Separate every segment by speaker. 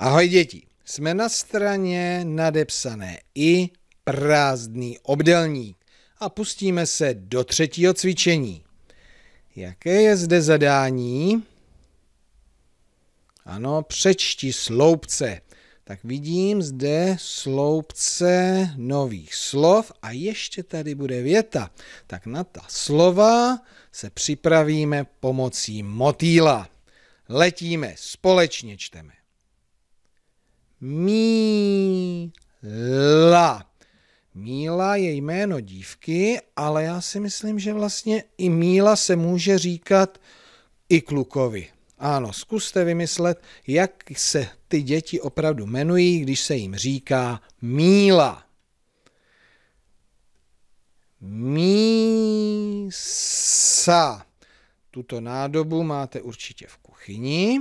Speaker 1: Ahoj děti, jsme na straně nadepsané i prázdný obdelník a pustíme se do třetího cvičení. Jaké je zde zadání? Ano, přečti sloupce. Tak vidím zde sloupce nových slov a ještě tady bude věta. Tak na ta slova se připravíme pomocí motýla. Letíme, společně čteme. Míla. Míla je jméno dívky, ale já si myslím, že vlastně i Míla se může říkat i klukovi. Ano, zkuste vymyslet, jak se ty děti opravdu jmenují, když se jim říká Míla. Mísa. Tuto nádobu máte určitě v kuchyni.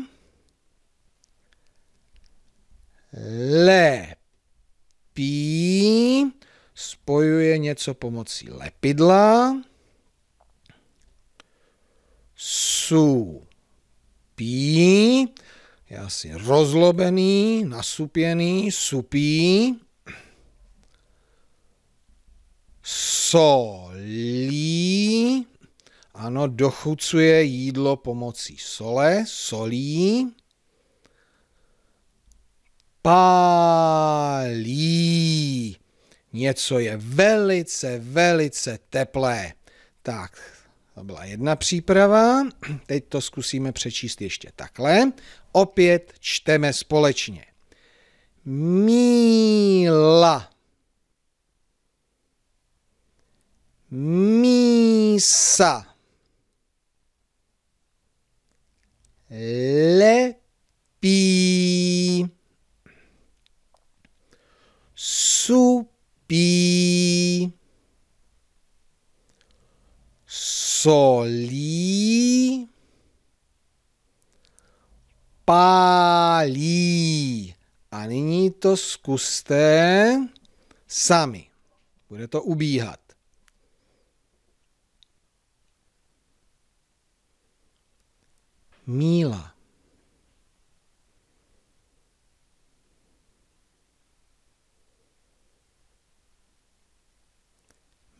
Speaker 1: Lepí spojuje něco pomocí lepidla. Supí je asi rozlobený, nasupěný, supí. Solí, ano, dochucuje jídlo pomocí sole, solí pálí. Něco je velice, velice teplé. Tak, to byla jedna příprava. Teď to zkusíme přečíst ještě takhle. Opět čteme společně. Míla. Mísa. Lepí solí, pálí. A nyní to zkuste sami. Bude to ubíhat. Míla.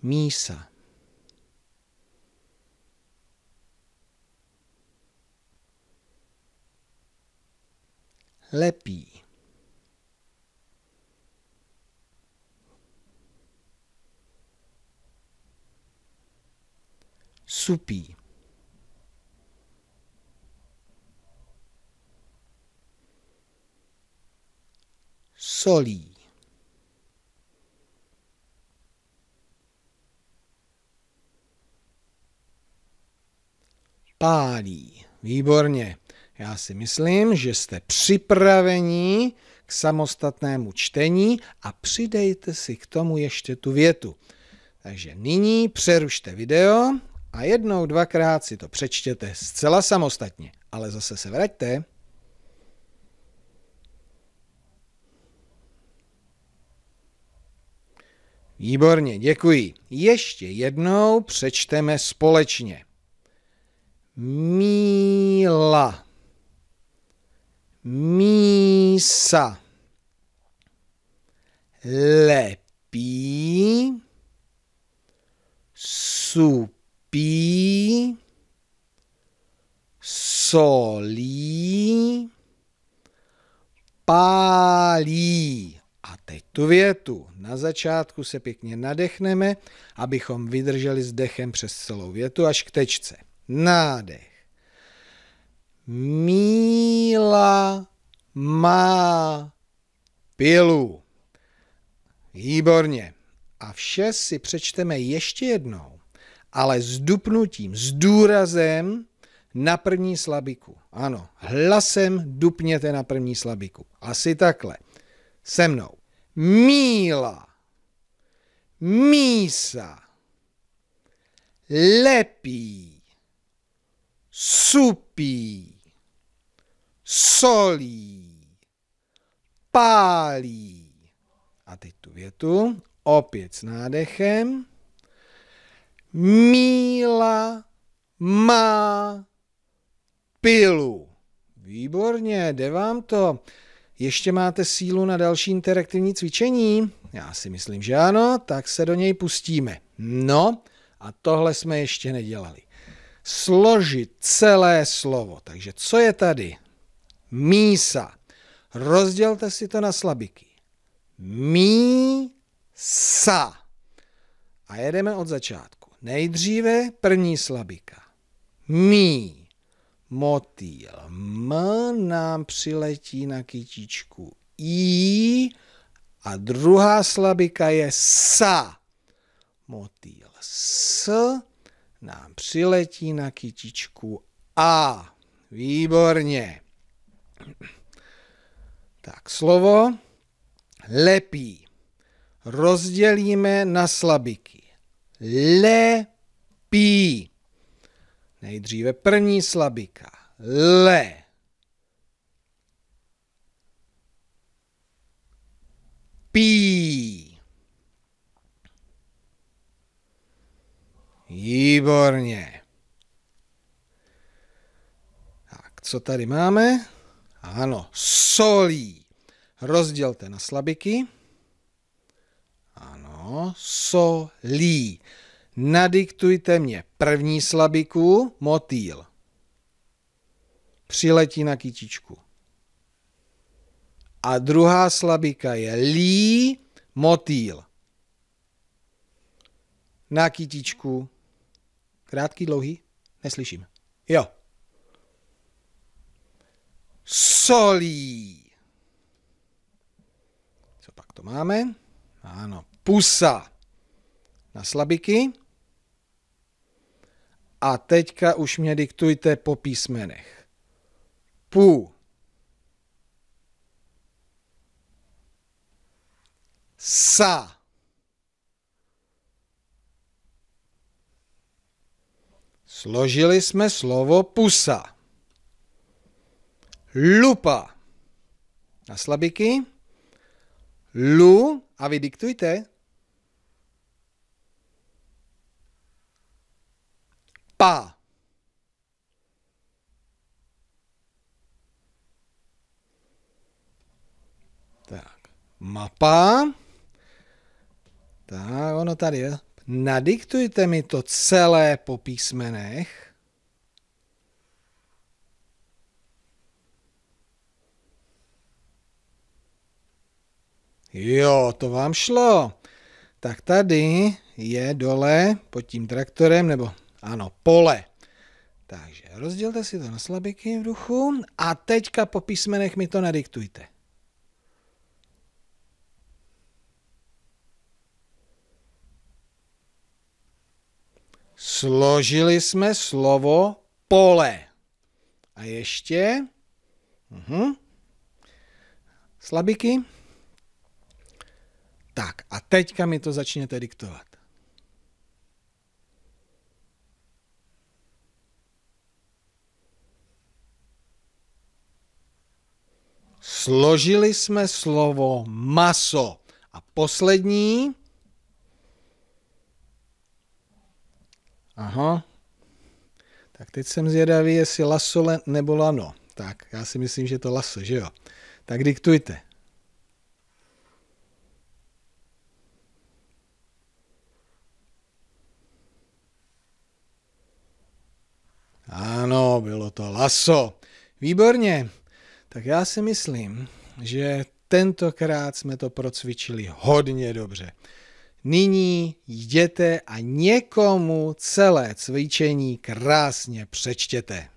Speaker 1: mísa. Lepí. Supí. Solí. pálí. Výborně. Já si myslím, že jste připraveni k samostatnému čtení a přidejte si k tomu ještě tu větu. Takže nyní přerušte video a jednou, dvakrát si to přečtěte zcela samostatně. Ale zase se vraťte. Výborně, děkuji. Ještě jednou přečteme společně míla, mísa, lepí, supí, solí, pálí. A teď tu větu. Na začátku se pěkně nadechneme, abychom vydrželi s dechem přes celou větu až k tečce. Nádech. Míla má pilu. Výborně. A vše si přečteme ještě jednou, ale s dupnutím, s důrazem na první slabiku. Ano, hlasem dupněte na první slabiku. Asi takhle. Se mnou. Míla. Mísa. Lepí supí, solí, pálí. A teď tu větu, opět s nádechem. Míla má pilu. Výborně, jde vám to. Ještě máte sílu na další interaktivní cvičení? Já si myslím, že ano, tak se do něj pustíme. No, a tohle jsme ještě nedělali. Složit celé slovo. Takže co je tady? Mísa. Rozdělte si to na slabiky. Mísa. A jedeme od začátku. Nejdříve první slabika. Mí. Motýl. M nám přiletí na kytičku. I. A druhá slabika je sa. Motýl. S nám přiletí na kytičku A. Výborně. Tak slovo lepí rozdělíme na slabiky. Lepí. Nejdříve první slabika. Le. Pí. Výborně. Tak, co tady máme? Ano, solí. Rozdělte na slabiky. Ano, solí. Nadiktujte mě první slabiku, motýl. Přiletí na kytičku. A druhá slabika je lí, motýl. Na kytičku. Krátký, dlouhý? Neslyším. Jo. Solí. Co pak to máme? Ano, pusa na slabiky. A teďka už mě diktujte po písmenech. Pu. Sa. Složili jsme slovo pusa. Lupa. Na slabiky. Lu. A vy diktujte. Pa. Tak, mapa. Tak, ono tady je. Nadiktujte mi to celé po písmenech. Jo, to vám šlo. Tak tady je dole pod tím traktorem, nebo ano, pole. Takže rozdělte si to na slabiky v duchu a teďka po písmenech mi to nadiktujte. Složili jsme slovo pole. A ještě uhum. slabiky. Tak a teďka mi to začněte diktovat. Složili jsme slovo maso. A poslední. Aha. Tak teď jsem zvědavý, jestli laso nebo lano. Tak, já si myslím, že to laso, že jo? Tak diktujte. Ano, bylo to laso. Výborně. Tak já si myslím, že tentokrát jsme to procvičili hodně dobře. Nyní jděte a někomu celé cvičení krásně přečtěte.